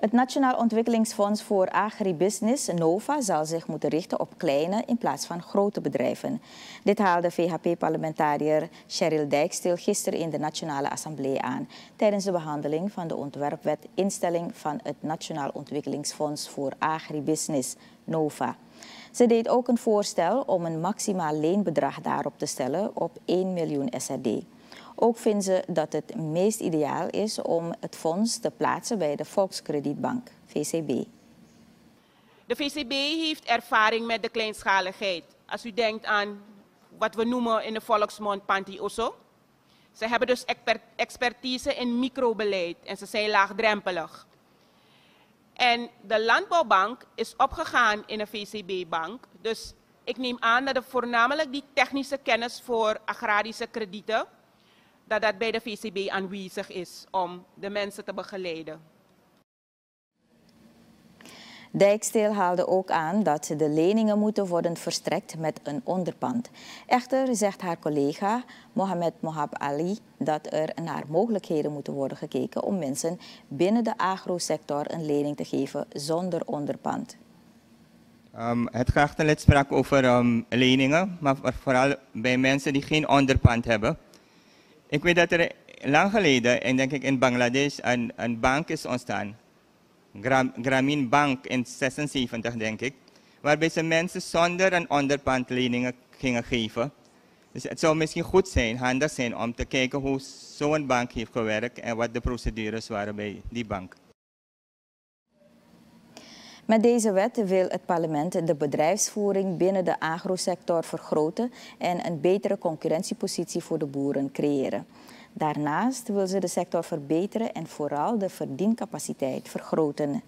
Het Nationaal Ontwikkelingsfonds voor Agribusiness, NOVA, zal zich moeten richten op kleine in plaats van grote bedrijven. Dit haalde VHP-parlementariër Cheryl Dijkstil gisteren in de Nationale Assemblée aan tijdens de behandeling van de ontwerpwet instelling van het Nationaal Ontwikkelingsfonds voor Agribusiness, NOVA. Ze deed ook een voorstel om een maximaal leenbedrag daarop te stellen op 1 miljoen SRD. Ook vinden ze dat het meest ideaal is om het fonds te plaatsen bij de Volkskredietbank, VCB. De VCB heeft ervaring met de kleinschaligheid. Als u denkt aan wat we noemen in de volksmond Osso. Ze hebben dus expertise in microbeleid en ze zijn laagdrempelig. En de Landbouwbank is opgegaan in een VCB-bank. Dus ik neem aan dat er voornamelijk die technische kennis voor agrarische kredieten dat dat bij de VCB aanwezig is om de mensen te begeleiden. Dijksteel haalde ook aan dat de leningen moeten worden verstrekt met een onderpand. Echter zegt haar collega Mohamed Mohab Ali dat er naar mogelijkheden moeten worden gekeken om mensen binnen de agrosector een lening te geven zonder onderpand. Um, het graachtenlid sprak over um, leningen, maar vooral bij mensen die geen onderpand hebben. Ik weet dat er lang geleden, en denk ik in Bangladesh, een, een bank is ontstaan. Gram, Grameen Bank in 76, denk ik. Waarbij ze mensen zonder een onderpand leningen gingen geven. Dus het zou misschien goed zijn, handig zijn, om te kijken hoe zo'n bank heeft gewerkt en wat de procedures waren bij die bank. Met deze wet wil het parlement de bedrijfsvoering binnen de agrosector vergroten en een betere concurrentiepositie voor de boeren creëren. Daarnaast wil ze de sector verbeteren en vooral de verdiencapaciteit vergroten.